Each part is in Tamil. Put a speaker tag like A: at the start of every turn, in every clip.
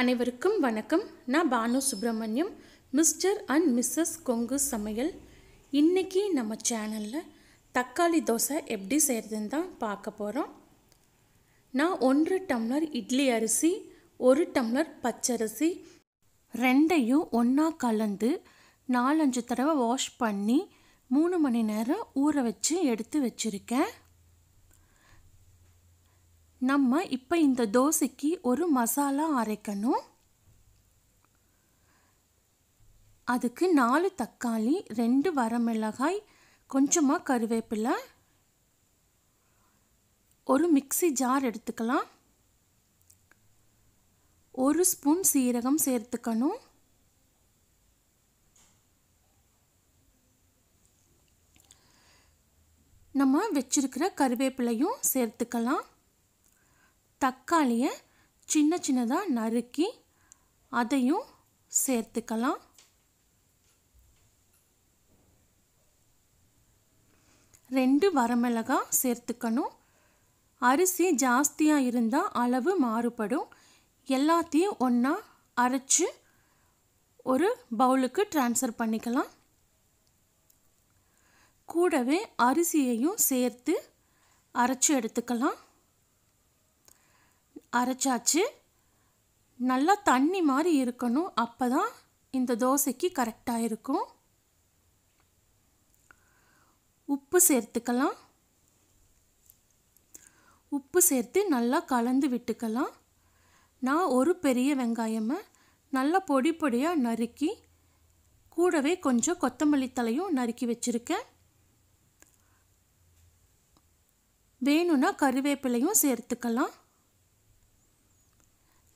A: அனைவருக்கும் வணக்கம். நான் Banu Subramaniam mister and missus Kongu சமையல். இன்னைக்கு நம்ம சேனலில் தக்காளி தோசை எப்படி செய்கிறதுன்னு தான் பார்க்க போகிறோம் நான் ஒன்று டம்ளர் இட்லி அரிசி ஒரு டம்ளர் பச்சரிசி ரெண்டையும் ஒன்றா கலந்து நாலஞ்சு தடவை வாஷ் பண்ணி மூணு மணி நேரம் ஊற வச்சு எடுத்து வச்சுருக்கேன். நம்ம இப்போ இந்த தோசைக்கு ஒரு மசாலா அரைக்கணும். அதுக்கு நாலு தக்காளி ரெண்டு வரமிளகாய் கொஞ்சமாக கருவேப்பிலை. ஒரு மிக்ஸி ஜார் எடுத்துக்கலாம். ஒரு ஸ்பூன் சீரகம் சேர்த்துக்கணும். நம்ம வச்சிருக்கிற கருவேப்பிலையும் சேர்த்துக்கலாம். தக்காளியை சின்ன சின்னதாக நறுக்கி அதையும் சேர்த்துக்கலாம். ரெண்டு வரமிளகாய் சேர்த்துக்கணும். அரிசி ஜாஸ்தியாக இருந்தால் அளவு மாறுபடும். எல்லாத்தையும் ஒன்றா அரைச்சி ஒரு பவுலுக்கு ட்ரான்ஸ்ஃபர் பண்ணிக்கலாம். கூடவே அரிசியையும் சேர்த்து அரைச்சி எடுத்துக்கலாம். அரைச்சாச்சு. நல்லா தண்ணி மாதிரி இருக்கணும். அப்போ தான் இந்த தோசைக்கு கரெக்டாக இருக்கும். உப்பு சேர்த்துக்கலாம். உப்பு சேர்த்து நல்லா கலந்து விட்டுக்கலாம். நான் ஒரு பெரிய வெங்காயமை நல்லா பொடி பொடியாக நறுக்கி கூடவே கொஞ்சம் கொத்தமல்லி தலையும் நறுக்கி வச்சுருக்கேன். வேணும்னா கருவேப்பிலையும் சேர்த்துக்கலாம்.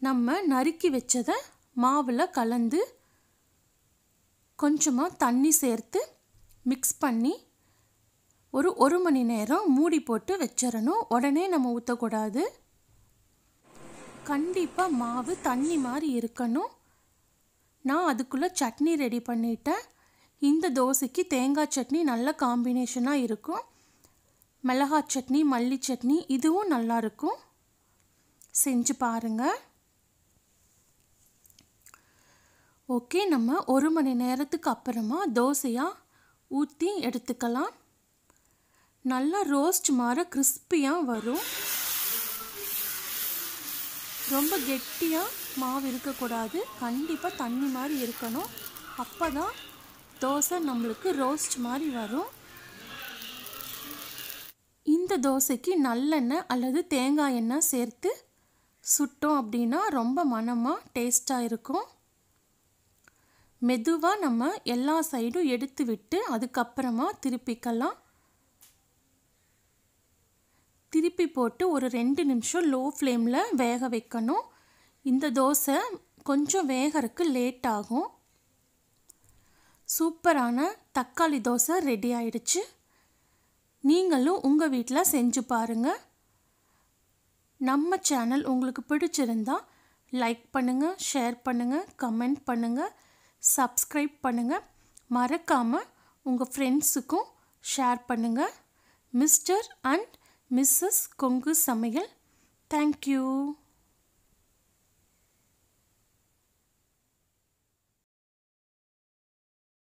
A: நம்ம நறுக்கி வச்சதை மாவில் கலந்து கொஞ்சமாக தண்ணி சேர்த்து மிக்ஸ் பண்ணி ஒரு ஒரு மணி நேரம் மூடி போட்டு வச்சிடணும். உடனே நம்ம ஊற்றக்கூடாது கண்டிப்பாக மாவு தண்ணி மாதிரி இருக்கணும். நான் அதுக்குள்ளே சட்னி ரெடி பண்ணிட்டேன். இந்த தோசைக்கு தேங்காய் சட்னி நல்ல காம்பினேஷனாக இருக்கும். மிளகா சட்னி மல்லி சட்னி இதுவும் நல்லாயிருக்கும் செஞ்சு பாருங்கள் ஓகே நம்ம ஒரு மணி நேரத்துக்கு அப்புறமா தோசையாக ஊற்றி எடுத்துக்கலாம். நல்லா ரோஸ்ட் மாற கிறிஸ்பியாக வரும். ரொம்ப கெட்டியாக மாவு இருக்கக்கூடாது. கண்டிப்பாக தண்ணி மாதிரி இருக்கணும். அப்போ தான் தோசை நம்மளுக்கு ரோஸ்ட் மாதிரி வரும். இந்த தோசைக்கு நல்லெண்ணெய் அல்லது தேங்காய் எண்ணெய் சேர்த்து சுட்டோம் அப்படின்னா ரொம்ப மனமாக டேஸ்ட்டாக இருக்கும். மெதுவாக நம்ம எல்லா சைடும் எடுத்து விட்டு அதுக்கப்புறமா திருப்பிக்கலாம். திருப்பி போட்டு ஒரு ரெண்டு நிமிஷம் லோ ஃப்ளேமில் வேக வைக்கணும். இந்த தோசை கொஞ்சம் வேகறதுக்கு லேட் ஆகும். சூப்பரான தக்காளி தோசை ரெடி ஆயிடுச்சு. நீங்களும் உங்கள் வீட்டில் செஞ்சு பாருங்கள் நம்ம சேனல் உங்களுக்கு பிடிச்சிருந்தா லைக் பண்ணுங்கள் ஷேர் பண்ணுங்கள் கமெண்ட் பண்ணுங்கள் சப்ஸ்கிரைப் பண்ணுங்கள் மறக்காமல் உங்கள் ஃப்ரெண்ட்ஸுக்கும் ஷேர் பண்ணுங்கள் மிஸ்டர் அண்ட் மிஸ்ஸஸ் கொங்கு சமையல். தேங்க்யூ